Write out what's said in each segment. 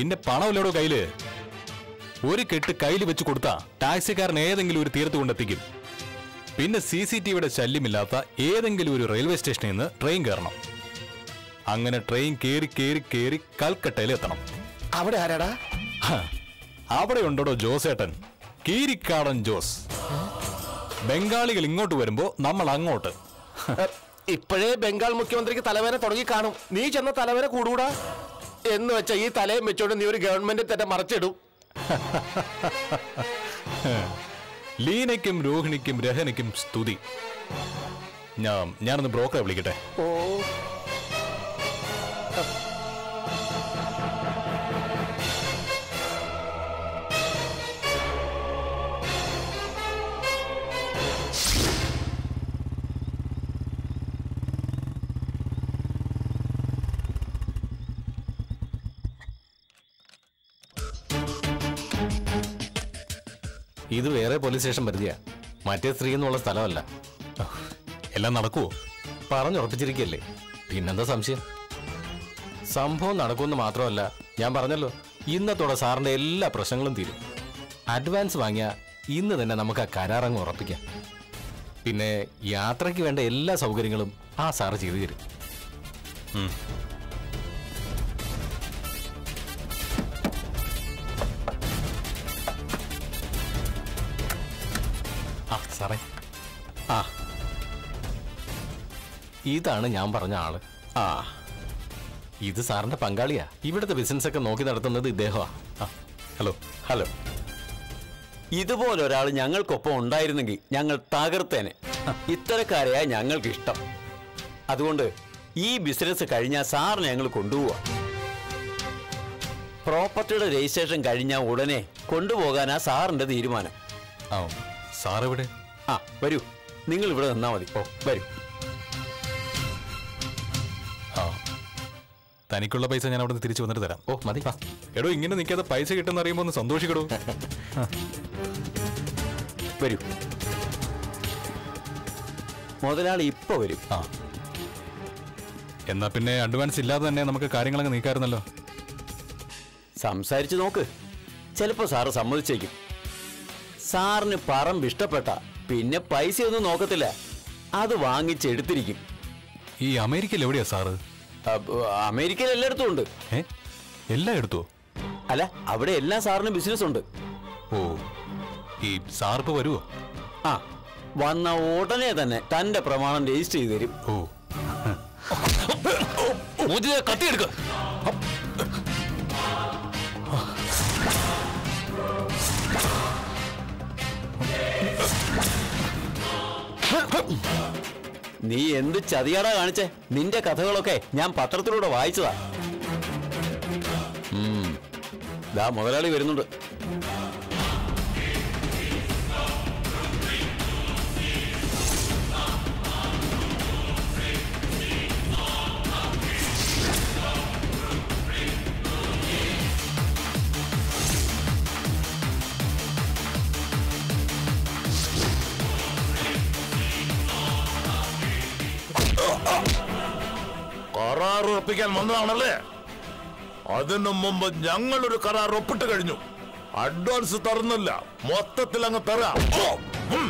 പിന്നെ പണമില്ലടോ കയ്യിൽ? ഒരു കെട്ട് കയ്യിൽ വെച്ച് കൊടുത്താ ടാക്സിക്കാരൻ ഏതെങ്കിലും ഒരു തീരത്ത് കൊണ്ടെത്തിക്കും. പിന്നെ സി സി ടി വിയുടെ ശല്യമില്ലാത്ത ഏതെങ്കിലും ഒരു റെയിൽവേ സ്റ്റേഷനിൽ നിന്ന് ട്രെയിൻ കയറണം. അങ്ങനെ ട്രെയിൻ കേറി കേറി കേറി കൽക്കട്ടയിൽ എത്തണം. അവിടെ ആരാടാ? അവിടെ ഉണ്ടോ ജോസേട്ടൻ? കീരിക്കാടൻ ജോസ്. ബംഗാളികൾ ഇങ്ങോട്ട് വരുമ്പോ നമ്മൾ അങ്ങോട്ട്. ഇപ്പോഴേ ബംഗാൾ മുഖ്യമന്ത്രിക്ക് തലവേന തുടങ്ങി കാണും. നീ ചെന്ന തലവേന കൂടൂടാ എന്ന് വെച്ചാൽ ഈ തലയും വെച്ചോണ്ട് നീ ഒരു ഗവൺമെന്റ് തന്നെ മറച്ചിടും. ലീനയ്ക്കും രോഹിണിക്കും രഹനയ്ക്കും സ്തുതി. ഞാൻ ഞാനൊന്ന് ബ്രോക്കറെ വിളിക്കട്ടെ. ഓ. ഇത് വേറെ പോലീസ് സ്റ്റേഷൻ പരിധിയാ. മറ്റേ സ്ത്രീ എന്നുള്ള സ്ഥലമല്ല. എല്ലാം നടക്കുവോ? പറഞ്ഞുറപ്പിച്ചിരിക്കല്ലേ. പിന്നെന്താ സംശയം? സംഭവം നടക്കുമെന്ന് മാത്രമല്ല ഞാൻ പറഞ്ഞല്ലോ ഇന്നത്തോടെ സാറിന്റെ എല്ലാ പ്രശ്നങ്ങളും തീരും. അഡ്വാൻസ് വാങ്ങിയ ഇന്ന് തന്നെ നമുക്ക് ആ കരാറങ്ങ് ഉറപ്പിക്കാം. പിന്നെ യാത്രയ്ക്ക് വേണ്ട എല്ലാ സൗകര്യങ്ങളും ആ സാറ് ചെയ്തു തരും. ഇതാണ് ഞാൻ പറഞ്ഞ ആൾ. ആ. ഇത് സാറിന്റെ പങ്കാളിയാ. ഇവിടുത്തെ ബിസിനസ് ഒക്കെ നോക്കി നടത്തുന്നത് ഇദ്ദേഹമാ. ഹലോ ഹലോ ഇതുപോലെ ഒരാൾ ഞങ്ങൾക്കൊപ്പം ഉണ്ടായിരുന്നെങ്കിൽ ഞങ്ങൾ തകർത്തേനെ. ഇത്തരക്കാരെയാ ഞങ്ങൾക്ക് ഇഷ്ടം അതുകൊണ്ട് ഈ ബിസിനസ് കഴിഞ്ഞാൽ സാറിന് ഞങ്ങൾ കൊണ്ടുപോവാ. പ്രോപ്പർട്ടിയുടെ രജിസ്ട്രേഷൻ കഴിഞ്ഞ ഉടനെ കൊണ്ടുപോകാനാ സാറിന്റെ തീരുമാനം. സാർ എവിടെ ആ വരൂ. നിങ്ങൾ ഇവിടെ നിന്നാ മതി. ഓ വരൂ. തനിക്കുള്ള പൈസ ഞാൻ അവിടെ നിന്ന് തിരിച്ചു വന്നിട്ട് തരാം. ഓ മതി. എടോ ഇങ്ങനെ നിൽക്കാതെ പൈസ കിട്ടുന്ന അറിയുമ്പോൾ ഒന്ന് സന്തോഷിക്കടോ. വരൂ. മുതലാളി ഇപ്പൊ വരും. ആ. എന്നാ പിന്നെ അഡ്വാൻസ് ഇല്ലാതെ തന്നെ നമുക്ക് കാര്യങ്ങളൊക്കെ നീക്കാറുന്നല്ലോ സംസാരിച്ചു നോക്ക്. ചിലപ്പോ സാറ് സമ്മതിച്ചേക്കും. സാറിന് പറമ്പ് ഇഷ്ടപ്പെട്ട പിന്നെ പൈസയൊന്നും നോക്കത്തില്ല. അത് വാങ്ങിച്ചെടുത്തിരിക്കും ഈ അമേരിക്കയിൽ എവിടെയാ സാറ്? അമേരിക്കയിൽ എല്ലായിടത്തും ഉണ്ട്. എടുത്തോ അല്ല അവിടെ എല്ലാ സാറിന് ബിസിനസ് ഉണ്ട്. ഓ ഈ സാർപ്പ് വരുവോ? ആ വന്ന ഉടനെ തന്നെ തന്റെ പ്രമാണം രജിസ്റ്റർ ചെയ്ത് തരും. ഓ. കത്തിയെടുക്ക. നീ എന്ത് ചതിയാടാ കാണിച്ചേ? നിന്റെ കഥകളൊക്കെ ഞാൻ പത്രത്തിലൂടെ വായിച്ചതാ. ദാ മുതലാളി വരുന്നുണ്ട്. കരാർ ഉറപ്പിക്കാൻ വന്നതാണല്ലേ അതിനു മുമ്പ് ഞങ്ങൾ ഒരു കരാർ ഒപ്പിട്ട് കഴിഞ്ഞു അഡ്വാൻസ് തരുന്നില്ല മൊത്തത്തിൽ അങ്ങ് തരാം ഉം.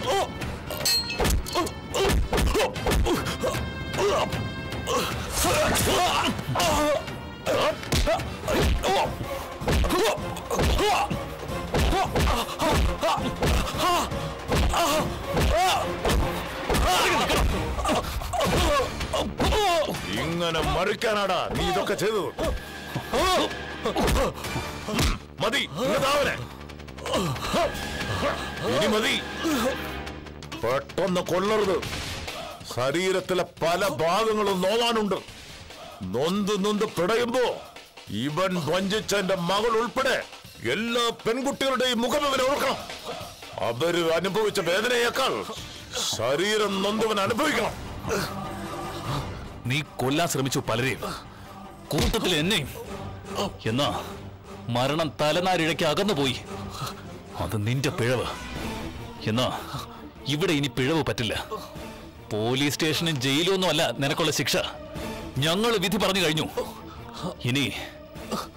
ഇങ്ങനെ മറിക്കാനാടാ നീ ഇതൊക്കെ ചെയ്തത്. മതി ഇനി മതി. പെട്ടെന്ന് കൊള്ളരുത്. ശരീരത്തിലെ പല ഭാഗങ്ങളും നോവാനുണ്ട്. നൊന്ത് നൊന്ത് പിടയുമ്പോ ഇവൻ വഞ്ചിച്ച എന്റെ മകൾ ഉൾപ്പെടെ എല്ലാ പെൺകുട്ടികളുടെയും മുഖം ഇവനെ ഓർക്കണം. അവർ അനുഭവിച്ച വേദനയേക്കാൾ ശരീരം നൊന്തവൻ അനുഭവിക്കണം. നീ കൊല്ലാൻ ശ്രമിച്ചു പലരെയും. കൂട്ടത്തിൽ എന്നെയും. എന്നാ മരണം തലനാരിഴയ്ക്ക് അകന്നു പോയി അത് നിന്റെ പിഴവ്. എന്നാ ഇവിടെ ഇനി പിഴവ് പറ്റില്ല. പോലീസ് സ്റ്റേഷനും ജയിലും ഒന്നും അല്ല നിനക്കുള്ള ശിക്ഷ. ഞങ്ങൾ വിധി പറഞ്ഞു കഴിഞ്ഞു. ഇനി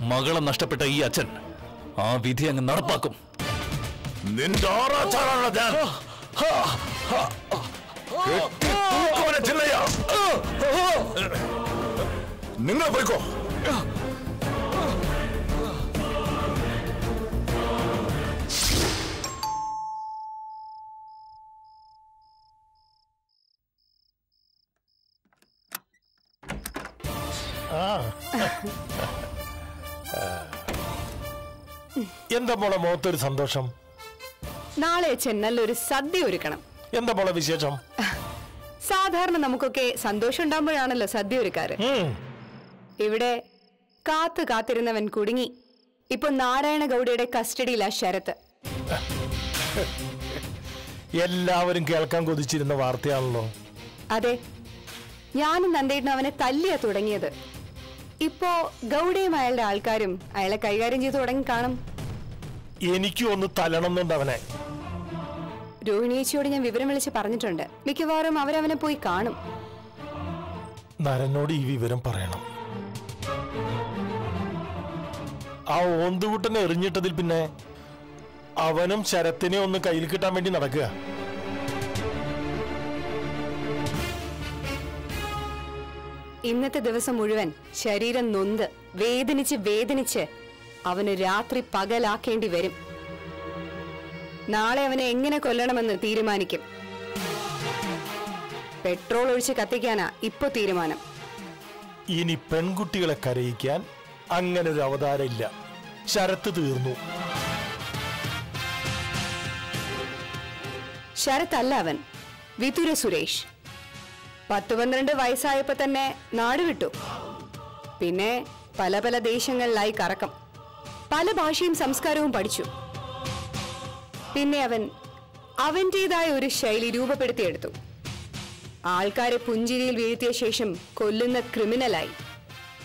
മകളെ നഷ്ടപ്പെട്ട ഈ അച്ഛൻ ആ വിധി അങ്ങ് നടപ്പാക്കും. നിന്റെ ആറാച്ചാറാണ് ഞാൻ. നിങ്ങൾ പോയിക്കോ. എന്താ മോളെ മുഖത്തൊരു സന്തോഷം? നാളെ ചെന്നല്ലൊരു നല്ലൊരു സദ്യ ഒരുക്കണം. എന്താ മോളെ വിശേഷം? സാധാരണ നമുക്കൊക്കെ സന്തോഷം ഉണ്ടാകുമ്പോഴാണല്ലോ സദ്യ ഒരുക്കാറ്. കാര്യം ഇവിടെ കാത്തു കാത്തിരുന്നവൻ കുടുങ്ങി. ഇപ്പൊ നാരായണ ഗൗഡയുടെ കസ്റ്റഡിയിലാ ശരത്ത്. എല്ലാവരും കേൾക്കാൻ കൊതിച്ചിരുന്ന വാർത്തയാണല്ലോ. അതെ ഞാനും നന്ദേട്ടനും അവനെ തല്ലിയാ തുടങ്ങിയത്. ഇപ്പോ ഗൗഡയും അയാളുടെ ആൾക്കാരും അയാളെ കൈകാര്യം ചെയ്തു തുടങ്ങി കാണും. എനിക്കും ഒന്ന് തലണമെന്നുണ്ട് അവനെ. രോഹിണിയേച്ചിയോട് ഞാൻ വിവരം വിളിച്ച് പറഞ്ഞിട്ടുണ്ട്. മിക്കവാറും അവരവനെ പോയി കാണും. നരനോട് ഈ വിവരം പറയണം. ആ ഓന്തുകുട്ടനെ എറിഞ്ഞിട്ടതിൽ പിന്നെ അവനും ശരത്തിനെ ഒന്ന് കയ്യിൽ കിട്ടാൻ വേണ്ടി നടക്കുക. ഇന്നത്തെ ദിവസം മുഴുവൻ ശരീരം നൊന്ത് വേദനിച്ച് വേദനിച്ച് അവന് രാത്രി പകലാക്കേണ്ടി വരും. നാളെ അവനെ എങ്ങനെ കൊല്ലണമെന്ന് തീരുമാനിക്കും. പെട്രോൾ ഒഴിച്ച് കത്തിക്കാനാ ഇപ്പൊ തീരുമാനം. ഇനി പെൺകുട്ടികളെ കരയിക്കാൻ അങ്ങനെ ഒരു അവതാരം ഇല്ല. ശരത്ത് തീർന്നു. ശരത് അല്ല അവൻ. വിതുര സുരേഷ്. പത്ത് പന്ത്രണ്ട് വയസ്സായപ്പോ തന്നെ നാടുവിട്ടു പിന്നെ പല പല ദേശങ്ങളിലായി കറക്കം. പല ഭാഷയും സംസ്കാരവും പഠിച്ചു. പിന്നെ അവൻ അവന്റെതായ ഒരു ശൈലി രൂപപ്പെടുത്തിയെടുത്തു. ആൾക്കാരെ പുഞ്ചിരിയിൽ വീഴ്ത്തിയ ശേഷം കൊല്ലുന്ന ക്രിമിനലായി.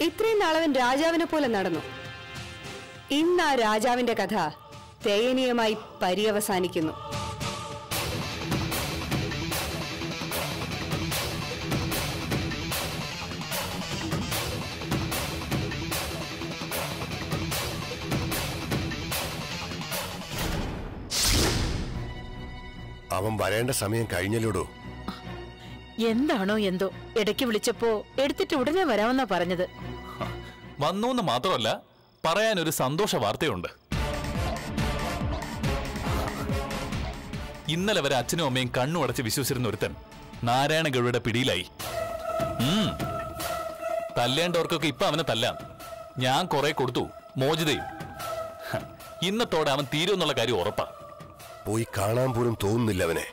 ഇത്രയും നാളവൻ രാജാവിനെ പോലെ നടന്നു. ഇന്ന് ആ രാജാവിന്റെ കഥ ദയനീയമായി പര്യവസാനിക്കുന്നു. വരേണ്ട സമയം കഴിഞ്ഞല്ലോടോ? എന്താണോ എന്തോ? ഇടയ്ക്ക് വിളിച്ചപ്പോ എടുത്തിട്ട് ഉടനെ വരാമെന്നാ പറഞ്ഞത്. വന്നു എന്ന് മാത്രമല്ല ഒരു സന്തോഷ വാർത്തയുണ്ട്. ഇന്നലെ വരെ അച്ഛനും അമ്മയും കണ്ണു അടച്ച് വിശ്വസിച്ചിരുന്ന ഒരുത്തൻ നാരായണ ഗൗഡയുടെ പിടിയിലായി. തല്ലേണ്ടവർക്കൊക്കെ ഇപ്പൊ അവനെ തല്ലാം. ഞാൻ കുറെ കൊടുത്തു മോചിതയും. ഇന്നത്തോടെ അവൻ തീരുമെന്നുള്ള കാര്യം ഉറപ്പാ. പോയി കാണാൻ പോലും തോന്നുന്നില്ല അവനെ.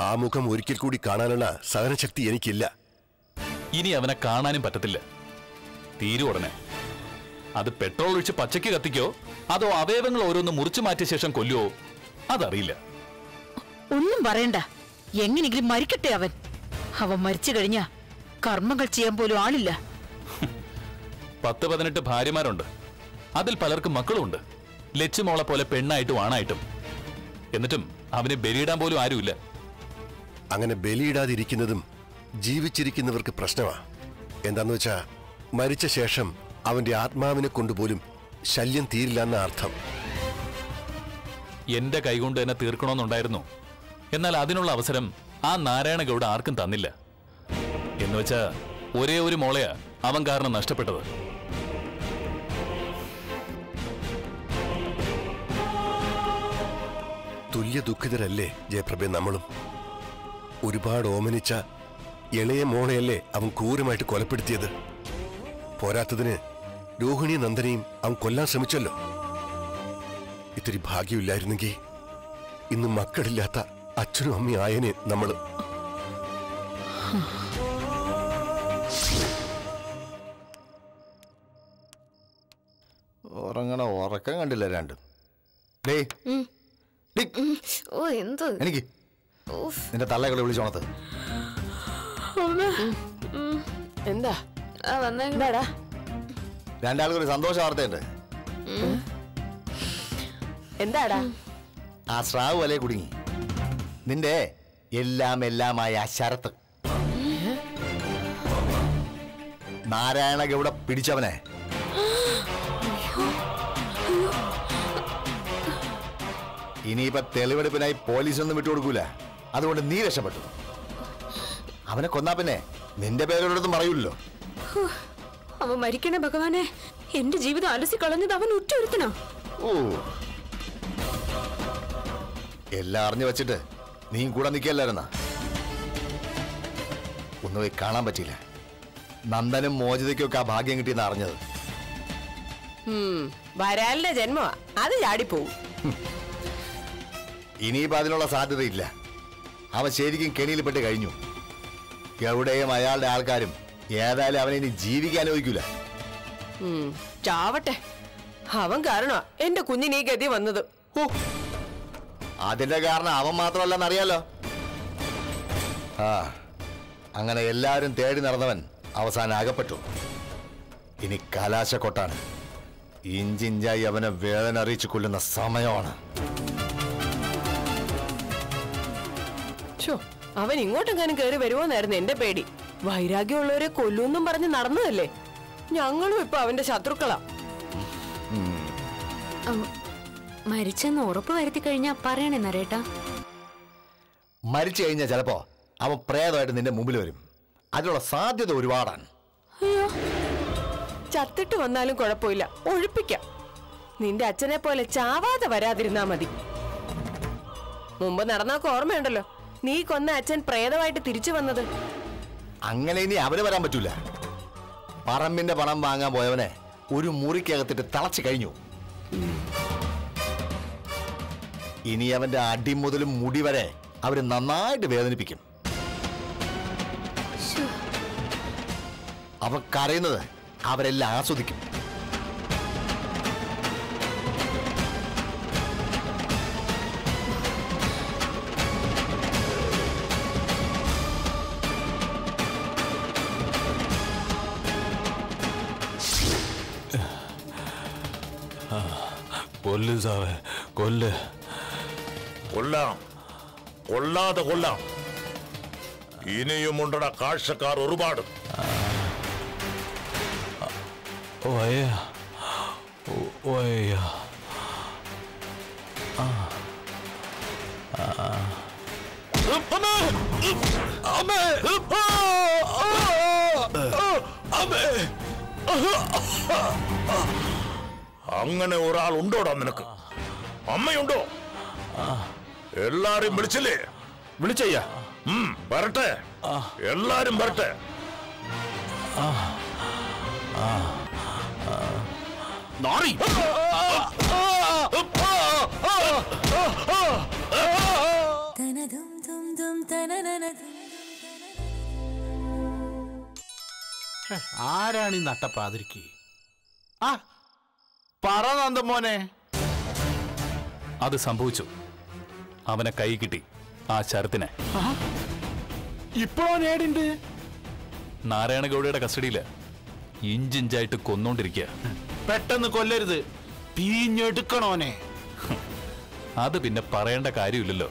ആ മുഖം ഒരിക്കൽ കൂടി കാണാനുള്ള സഹനശക്തി എനിക്കില്ല. ഇനി അവനെ കാണാനും പറ്റത്തില്ല. തീരു ഉടനെ. അത് പെട്രോൾ ഒഴിച്ച് പച്ചയ്ക്ക് കത്തിക്കോ? അതോ അവയവങ്ങൾ ഓരോന്ന് മുറിച്ചു മാറ്റിയ ശേഷം കൊല്ലുവോ? അതറിയില്ല. ഒന്നും പറയണ്ട. എങ്ങനെയെങ്കിലും മരിക്കട്ടെ അവൻ. അവൻ മരിച്ചു കഴിഞ്ഞാ കർമ്മങ്ങൾ ചെയ്യാൻ പോലും ആളില്ല. പത്ത് പതിനെട്ട് ഭാര്യമാരുണ്ട്. അതിൽ പലർക്കും മക്കളുമുണ്ട്. ലച്ചുമോളെ പോലെ പെണ്ണായിട്ടും ആണായിട്ടും. എന്നിട്ടും അവനെ ബലിയിടാൻ പോലും ആരുമില്ല. അങ്ങനെ ബലിയിടാതിരിക്കുന്നതും ജീവിച്ചിരിക്കുന്നവർക്ക് പ്രശ്നമാണ് എന്താന്ന് വെച്ചാ മരിച്ച ശേഷം അവന്റെ ആത്മാവിനെ കൊണ്ടുപോലും ശല്യം തീരില്ല എന്ന അർത്ഥം. എന്റെ കൈകൊണ്ട് തന്നെ തീർക്കണമെന്നുണ്ടായിരുന്നു. എന്നാൽ അതിനുള്ള അവസരം ആ നാരായണ ഗൗഡ ആർക്കും തന്നില്ല. എന്നുവെച്ചാ ഒരേ ഒരു മോളെയാ അവൻ കാരണം നഷ്ടപ്പെട്ടത്. തുല്യ ദുഃഖിതരല്ലേ ജയപ്രഭ നമ്മളും? ഒരുപാട് ഓമനിച്ച ഇളയ മോളെയല്ലേ അവൻ ക്രൂരമായിട്ട് കൊലപ്പെടുത്തിയത്? പോരാത്തതിന് രോഹിണി നന്ദനയും അവൻ കൊല്ലാൻ ശ്രമിച്ചല്ലോ. ഇത്തിരി ഭാഗ്യമില്ലായിരുന്നെങ്കിൽ ഇന്ന് മക്കളില്ലാത്ത അച്ഛനും അമ്മയും ആയനെ നമ്മൾ ഉറങ്ങണ ഉറക്കം കണ്ടില്ല രണ്ടും. ഡേയ്, ഓ എന്തോ? എനിക്ക് നിന്റെ തള്ളകളെ വിളിച്ചോണത് എന്താ? വന്നേടാ രണ്ടാൾക്കൊരു സന്തോഷ വാർത്തയുണ്ട്. എന്താടാ? ആ സ്രാവ് വലയെ കുടുങ്ങി. നിന്റെ എല്ലാം എല്ലാമായ ആ ശരത്ത്. നാരായണ ഗൗഡ പിടിച്ചവനെ? ഇനിയിപ്പ തെളിവെടുപ്പിനായി പോലീസൊന്നും വിട്ടുകൊടുക്കൂല. അതുകൊണ്ട് നീ രക്ഷപ്പെട്ടു. അവനെ കൊന്നാ പിന്നെ നിന്റെ പേരോടൊന്നും പറയൂല്ലോ അവൻ മരിക്കണേ ഭഗവാനെ. എന്റെ ജീവിതം അലസി കളഞ്ഞത് അവൻ ഉറ്റൊരുത്തനോ ഓ. എല്ലാം അറിഞ്ഞു വെച്ചിട്ട് നീ കൂടെ നിൽക്കല്ലായിരുന്ന? ഒന്നും പോയി കാണാൻ പറ്റിയില്ല. നന്ദനും മോചിതയ്ക്കൊക്കെ ആ ഭാഗ്യം കിട്ടിയെന്ന് അറിഞ്ഞത്. വരാലിന്റെ ജന്മമാ അത് ചാടിപ്പോവും. ഇനിയിപ്പോ അതിനുള്ള സാധ്യതയില്ല. അവൻ ശരിക്കും കെണിയിൽപ്പെട്ട് കഴിഞ്ഞു. എവിടെയും അയാളുടെ ആൾക്കാരും ഏതായാലും അവനെ ഇനി ജീവിക്കാൻ അനുവദിക്കൂല. ചാവട്ടെ. അവൻ കാരണമാ എന്റെ കുഞ്ഞിന് ഈ ഗതി വന്നത്. അതിന്റെ കാരണം അവൻ മാത്രമല്ലെന്നറിയാലോ? ആ അങ്ങനെ എല്ലാരും തേടി നടന്നവൻ അവസാനം അകപ്പെട്ടു. ഇനി കലാശക്കൊട്ടാണ്. ഇഞ്ചിഞ്ചായി അവനെ വേദന അറിയിച്ചു കൊല്ലുന്ന സമയമാണ്. അവൻ ഇങ്ങോട്ടെങ്ങാനും കയറി വരുമോന്നായിരുന്നു എന്റെ പേടി. വൈരാഗ്യമുള്ളവരെ കൊല്ലൂന്നും പറഞ്ഞ് നടന്നതല്ലേ? ഞങ്ങളും ഇപ്പൊ അവന്റെ ശത്രുക്കളാ. മരിച്ചെന്ന് ഉറപ്പ് വരുത്തി കഴിഞ്ഞാ പറയണേ നരേട്ടാ. മരിച്ചു കഴിഞ്ഞാ ചിലപ്പോ അവൻ പ്രേതമായിട്ട് നിന്റെ മുമ്പിൽ വരും. അതിനുള്ള സാധ്യത ഒരുപാടാണ്. ചത്തിട്ട് വന്നാലും കുഴപ്പമില്ല. ഒഴിപ്പിക്കാം. നിന്റെ അച്ഛനെ പോലെ ചാവാതെ വരാതിരുന്നാ മതി. മുമ്പ് നടന്നൊക്കെ ഓർമ്മയുണ്ടല്ലോ. നീ കൊന്ന അച്ഛൻ പ്രേതമായിട്ട് തിരിച്ചു വന്നത്? അങ്ങനെ ഇനി അവന് വരാൻ പറ്റൂല. പറമ്പിന്റെ പണം വാങ്ങാൻ പോയവനെ ഒരു മുറിക്കകത്തിട്ട് തളച്ചു കഴിഞ്ഞു. ഇനി അവന്റെ അടി മുതലും മുടി വരെ അവർ നന്നായിട്ട് വേദനിപ്പിക്കും. അവൻ കരയുന്നത് അവരെല്ലാം ആസ്വദിക്കും. കൊല്ല് സാവേ കൊല്ല് കൊല്ലാം കൊള്ളാതെ കൊല്ലാം ഇനിയുമുണ്ടട കാഴ്ചക്കാർ ഒരുപാട് വയ്യ വയ്യ അങ്ങനെ ഒരാൾ ഉണ്ടോടാ നിനക്ക്? അമ്മയുണ്ടോ? എല്ലാരും വിളിച്ചില്ലേ? വിളിച്ചയ്യ. ഉം, വരട്ടെ. എല്ലാരും വരട്ടെ. നാറി. ആരാണ് ഈ നട്ടപ്പാതിരിക്ക്? ആ പറ നന്ദമോനെ. അത് സംഭവിച്ചു. അവനെ കൈ കിട്ടി ആ ശരത്തിനെ. ഇപ്പോഴോ നേടിണ്ട്? നാരായണഗൗഡയുടെ കസ്റ്റഡിയിൽ ഇഞ്ചിഞ്ചായിട്ട് കൊന്നോണ്ടിരിക്കുക പെട്ടെന്ന് കൊല്ലരുത്. പിഞ്ഞെടുക്കണോനെ. അത് പിന്നെ പറയേണ്ട കാര്യമില്ലല്ലോ.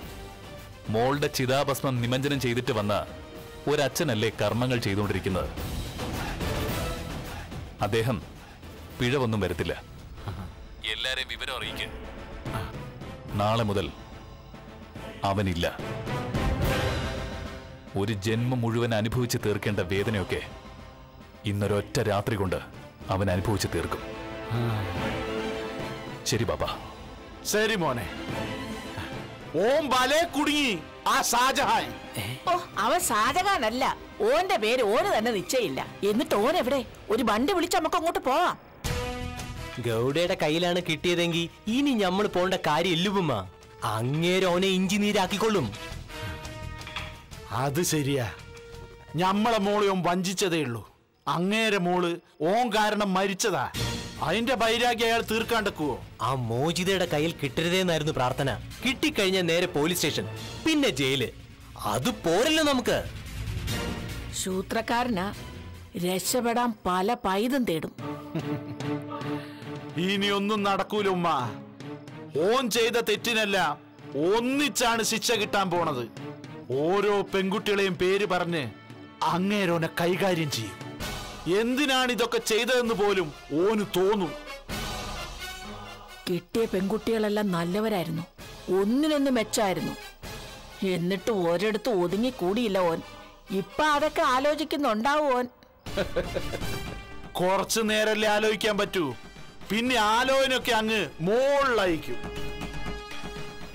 മോളുടെ ചിതാഭസ്മം നിമഞ്ജനം ചെയ്തിട്ട് വന്ന ഒരച്ഛനല്ലേ കർമ്മങ്ങൾ ചെയ്തുകൊണ്ടിരിക്കുന്നത്? അദ്ദേഹം പിഴവൊന്നും വരത്തില്ല. അറിയിക്കുക നാളെ മുതൽ അവനില്ല. ഒരു ജന്മം മുഴുവൻ അനുഭവിച്ച് തീർക്കേണ്ട വേദനയൊക്കെ ഇന്നൊരൊറ്റ രാത്രി കൊണ്ട് അവൻ അനുഭവിച്ച് തീർക്കും. ശരി ബാബ ശരി മോനെ. ഓം ബലേ കുടുങ്ങി ആ ഷാജഹാൻ. ഓ അവൻ ഷാജഹാനല്ല. ഓന്റെ പേര് ഓന് തന്നെ നിശ്ചയില്ല എന്നിട്ട് ഓൻ എവിടെ ഒരു വണ്ടി വിളിച്ച് നമുക്ക് അങ്ങോട്ട് പോവാം. ഗൗഡയുടെ കയ്യിലാണ് കിട്ടിയതെങ്കിൽ ഇനി നമ്മൾ പോണ്ട കാര്യം ഇല്ലുമ്മ അങ്ങേരെ ഓനെ ഇഞ്ചി നീരാക്കിക്കൊള്ളും. അത് ശരിയാ. ഞമ്മളെ മോളെ ഓൻ വഞ്ചിച്ചതേ ഉള്ളൂ. അങ്ങേരെ മോൾ ഓൻ കാരണം മരിച്ചതാ. അതിന്റെ വൈരാഗ്യം അയാൾ തീർക്കാണ്ടക്കുവോ? ആ മോചിതയുടെ കയ്യിൽ കിട്ടരുതേന്നായിരുന്നു പ്രാർത്ഥന. കിട്ടിക്കഴിഞ്ഞാൽ നേരെ പോലീസ് സ്റ്റേഷൻ പിന്നെ ജയിൽ. അത് പോരല്ലോ നമുക്ക്. ശൂത്രക്കാരനാ. രക്ഷപ്പെടാൻ പല പൈതും തേടും. ഇനിയൊന്നും നടക്കൂല ഉമ്മ. ഓൻ ചെയ്ത തെറ്റിനല്ല ഒന്നിച്ചാണ് ശിക്ഷ കിട്ടാൻ പോണത്. ഓരോ പെൺകുട്ടികളെയും പേര് പറഞ്ഞ് അങ്ങേരോനെ കൈകാര്യം ചെയ്യും. എന്തിനാണ് ഇതൊക്കെ ചെയ്തതെന്ന് പോലും ഓന് തോന്നും. കിട്ടിയ പെൺകുട്ടികളെല്ലാം നല്ലവരായിരുന്നു. ഒന്നിനൊന്ന് മെച്ചായിരുന്നു. എന്നിട്ട് ഒരിടത്ത് ഒതുങ്ങി കൂടിയില്ല ഓൻ. ഇപ്പൊ അതൊക്കെ ആലോചിക്കുന്നുണ്ടാവും ഓൻ. കുറച്ചു നേരല്ലേ ആലോചിക്കാൻ പറ്റൂ. പിന്നെ ആലോചനയൊക്കെ അങ്ങ് മോളിലയക്കും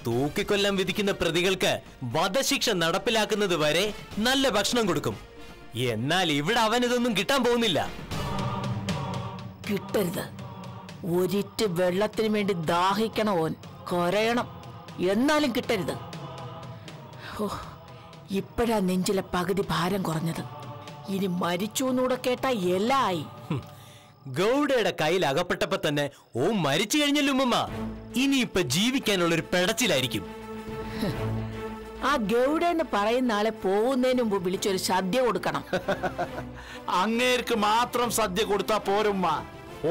തൂക്കിക്കൊല്ലം വിധിക്കുന്ന പ്രതികൾക്ക് വധശിക്ഷ നടപ്പിലാക്കുന്നത് വരെ നല്ല ഭക്ഷണം കൊടുക്കും. എന്നാൽ ഇവിടെ അവൻ ഇതൊന്നും കിട്ടാൻ പോകുന്നില്ല. കിട്ടരുത്. ഒരിറ്റ് വെള്ളത്തിന് വേണ്ടി ദാഹിക്കണം ഓൻ. കൊരയണം. എന്നാലും കിട്ടരുത്. ഓ ഇപ്പോഴാ നെഞ്ചിലെ പകുതി ഭാരം കുറഞ്ഞത്. ഇനി മരിച്ചു എന്നൂടെ കേട്ടാ എല്ലായി. ഗൗഡയുടെ കയ്യിൽ അകപ്പെട്ടപ്പോ തന്നെ ഓ മരിച്ചു കഴിഞ്ഞല്ലോ ഉമ്മ ഇനിയിപ്പൊ ജീവിക്കാനുള്ള ഒരു പെടച്ചിലായിരിക്കും. ആ ഗൗഡ എന്ന് പറയുന്ന ആളെ പോകുന്നതിന് മുമ്പ് വിളിച്ചൊരു സദ്യ കൊടുക്കണം. അങ്ങേർക്ക് മാത്രം സദ്യ കൊടുത്താ പോരുമ്മ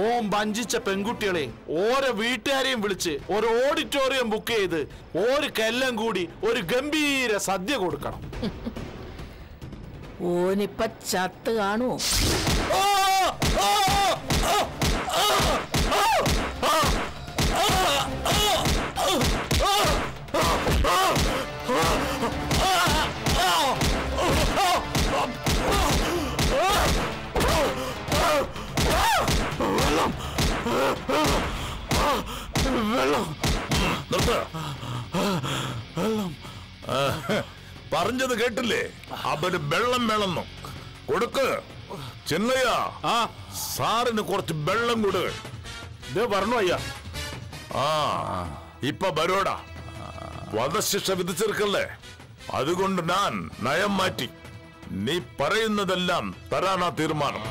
ഓം വഞ്ചിച്ച പെൺകുട്ടികളെ ഓരോ വീട്ടുകാരെയും വിളിച്ച് ഒരു ഓഡിറ്റോറിയം ബുക്ക് ചെയ്ത് ഒരു കെല്ലം കൂടി ഒരു ഗംഭീര സദ്യ കൊടുക്കണം. ഓനിപ്പ ചത്ത് കാണുമോ വെള്ളം നിർത്ത പറഞ്ഞത് കേട്ടില്ലേ? അവന് വെള്ളം വേണമെന്നും കൊടുക്ക്. ചിന്നയ്യ. ആ. സാറിന് കുറച്ച് വെള്ളം കൊടു. ഇത് പറഞ്ഞു അയ്യാ. ആ ഇപ്പൊ ബരോടാ വധശിക്ഷ വിധിച്ചിരിക്കല്ലേ അതുകൊണ്ട് ഞാൻ നയം മാറ്റി. നീ പറയുന്നതെല്ലാം തരാനാ തീരുമാനം.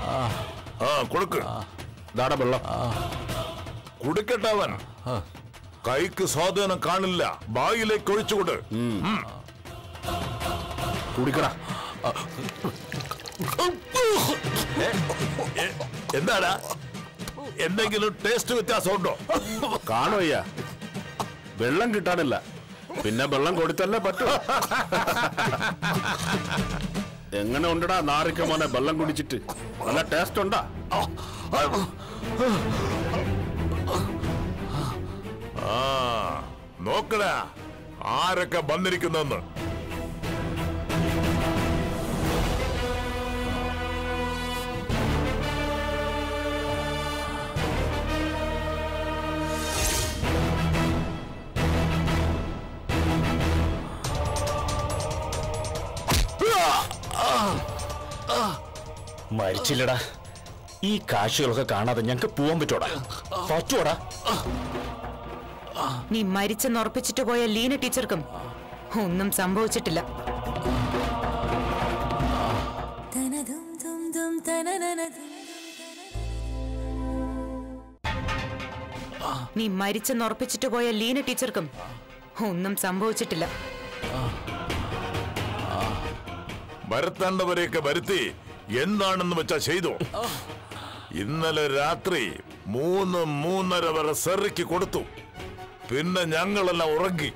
ആ. കൊടുക്ക്. ദാട വെള്ളം. കുടിക്കട്ടെ അവൻ കൈക്ക് സ്വാധീനം കാണില്ല. ബായിലേക്ക് ഒഴിച്ചുകൊട്. കുടിക്കട. എന്താടാ? എന്തെങ്കിലും ടേസ്റ്റ് വ്യത്യാസമുണ്ടോ? കാണോ അയ്യാ. വെള്ളം കിട്ടാനില്ല. പിന്നെ വെള്ളം കൊടുത്തല്ലേ പറ്റൂ. എങ്ങനെ ഉണ്ടടാ നാറിക്ക മോനെ വെള്ളം കുടിച്ചിട്ട്? നല്ല ടേസ്റ്റ് ഉണ്ടാ? ആ നോക്കടാ. ആരൊക്കെ വന്നിരിക്കുന്നെന്ന്. മരിച്ചില്ലടാ. ഈ കാഴ്ചകളൊക്കെ കാണാതെ ഞങ്ങക്ക് പോവാൻ പറ്റോടാ. പറ്റോടാ. നീ മരിച്ചെന്ന് ഉറപ്പിച്ചിട്ട് പോയ ലീന ടീച്ചർക്കും ഒന്നും സംഭവിച്ചിട്ടില്ല. നീ മരിച്ചെന്ന് ഉറപ്പിച്ചിട്ട് പോയ ലീന ടീച്ചർക്കും ഒന്നും സംഭവിച്ചിട്ടില്ല. വരുത്തേണ്ടവരെയൊക്കെ വരുത്തി എന്താണെന്ന് വെച്ചാ ചെയ്തു. ഇന്നലെ രാത്രി മൂന്ന് മൂന്നര വരെ സെറിക്ക് കൊടുത്തു. പിന്നെ ഞങ്ങളെല്ലാം ഉറങ്ങി.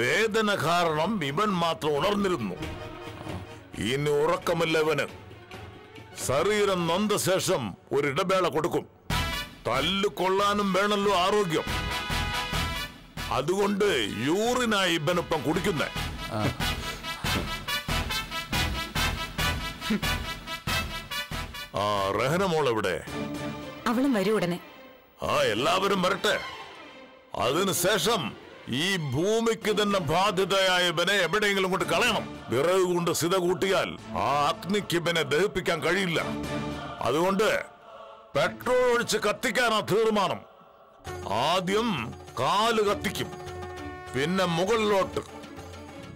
വേദന കാരണം ഇവൻ മാത്രം ഉണർന്നിരുന്നു. ഇനി ഉറക്കമില്ല ഇവന്. ശരീരം നൊന്ത ശേഷം ഒരു ഇടവേള കൊടുക്കും. തല്ലു കൊള്ളാനും വേണല്ലോ ആരോഗ്യം. അതുകൊണ്ട് യൂറിനായി ഇവനൊപ്പം കുടിക്കുന്നേ. ആ റഹന മോൾ എവിടെ? അവളും വരും ഉടനെ. ആ എല്ലാവരും വരട്ടെ. അതിനുശേഷം ഈ ഭൂമിക്ക് തന്നെ ബാധ്യതയായ ഇവനെ എവിടെയെങ്കിലും കൊണ്ട് കളയണം. വിറക് കൊണ്ട് സിത കൂട്ടിയാൽ ആ അഗ്നിക്ക് ഇവനെ ദഹിപ്പിക്കാൻ കഴിയില്ല. അതുകൊണ്ട് പെട്രോൾ ഒഴിച്ച് കത്തിക്കാനാ തീരുമാനം. ആദ്യം കാൽ കത്തിക്കും. പിന്നെ മുകളിലോട്ട്.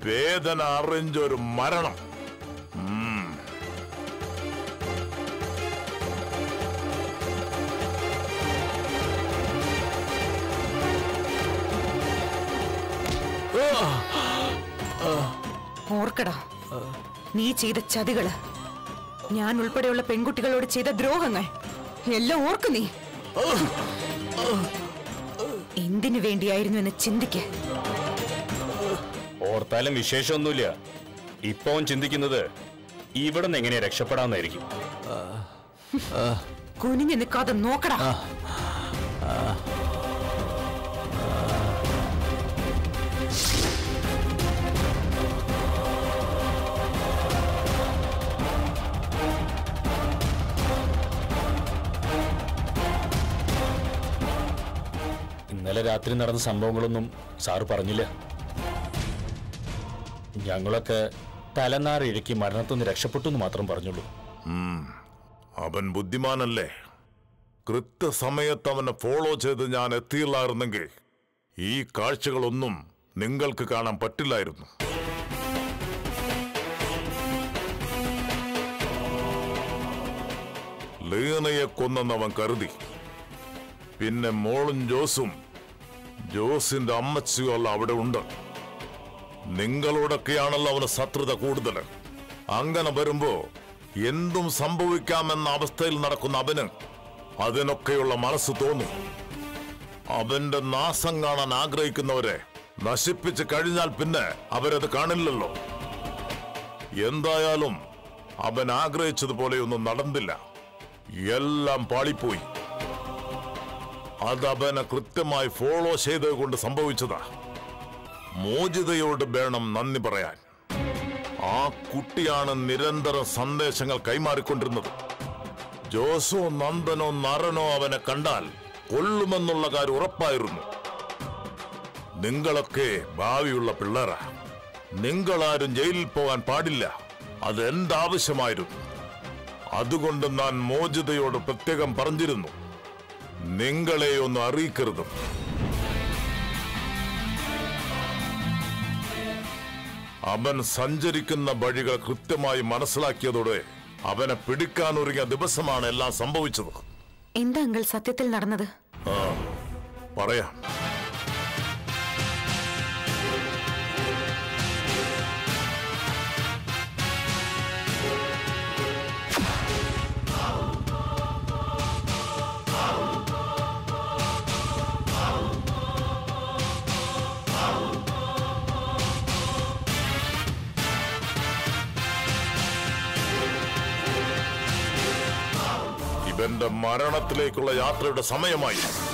വേദന അറിഞ്ഞൊരു മരണം. ഓർക്കടാ. നീ ചെയ്ത ചതികൾ. ഞാൻ ഉൾപ്പെടെയുള്ള പെൺകുട്ടികളോട് ചെയ്ത ദ്രോഹങ്ങൾ. എല്ലാം ഓർക്ക് നീ. എന്തിനു വേണ്ടിയായിരുന്നു എന്ന് ചിന്തിക്ക്. ഓർത്താലും വിശേഷമൊന്നുമില്ല. ഇപ്പൊ അവൻ ചിന്തിക്കുന്നത് ഇവിടെ നിന്ന് എങ്ങനെ രക്ഷപ്പെടാന്നായിരിക്കും കുനിഞ്ഞു നിൽക്കാതെ നോക്കടാ. ഇന്നലെ രാത്രി നടന്ന സംഭവങ്ങളൊന്നും സാറ് പറഞ്ഞില്ല. ഞങ്ങളൊക്കെ തലനാറിഴക്കി മരണത്തൊന്ന് രക്ഷപ്പെട്ടു എന്ന് മാത്രം പറഞ്ഞുള്ളൂ. അവൻ ബുദ്ധിമാനല്ലേ? കൃത്യസമയത്ത് അവനെ ഫോളോ ചെയ്ത് ഞാൻ എത്തിയില്ലായിരുന്നെങ്കിൽ ഈ കാഴ്ചകളൊന്നും നിങ്ങൾക്ക് കാണാൻ പറ്റില്ലായിരുന്നു. ലീനയെ കൊന്നെന്നവൻ കരുതി. പിന്നെ മോളും ജോസും ജോസിന്റെ അമ്മച്ചിയും അവിടെ ഉണ്ട്. നിങ്ങളോടൊക്കെയാണല്ലോ അവന് ശത്രുത കൂടുതൽ അങ്ങനെ വരുമ്പോ എന്തും സംഭവിക്കാമെന്ന അവസ്ഥയിൽ നടക്കുന്ന അവന് അതിനൊക്കെയുള്ള മനസ്സ് തോന്നും. അവന്റെ നാശം കാണാൻ ആഗ്രഹിക്കുന്നവരെ നശിപ്പിച്ച് കഴിഞ്ഞാൽ പിന്നെ അവരത് കാണില്ലല്ലോ. എന്തായാലും അവൻ ആഗ്രഹിച്ചതുപോലെയൊന്നും നടന്നില്ല. എല്ലാം പാളിപ്പോയി. അത് അവനെ കൃത്യമായി ഫോളോ ചെയ്തത് കൊണ്ട് സംഭവിച്ചതാ. മോചിതയോട് വേണം നന്ദി പറയാൻ. ആ കുട്ടിയാണ് നിരന്തര സന്ദേശങ്ങൾ കൈമാറിക്കൊണ്ടിരുന്നത്. ജോസോ നന്ദനോ നരനോ അവനെ കണ്ടാൽ കൊള്ളുമെന്നുള്ള കാര്യം ഉറപ്പായിരുന്നു. നിങ്ങളൊക്കെ ഭാവിയുള്ള പിള്ളേരാ. നിങ്ങളാരും ജയിലിൽ പോകാൻ പാടില്ല. അതെന്താവശ്യമായിരുന്നു? അതുകൊണ്ട് ഞാൻ മോചിതയോട് പ്രത്യേകം പറഞ്ഞിരുന്നു. നിങ്ങളെ ഒന്ന് അറിയിക്കരുത്. അവൻ സഞ്ചരിക്കുന്ന വഴികൾ കൃത്യമായി മനസ്സിലാക്കിയതോടെ അവനെ പിടിക്കാൻ പിടിക്കാനൊരുങ്ങിയ ദിവസമാണ് എല്ലാം സംഭവിച്ചത്. എന്താ അങ്കിൾ സത്യത്തിൽ നടന്നത്? പറയാം. മരണത്തിലേക്കുള്ള യാത്രയുടെ സമയമായി.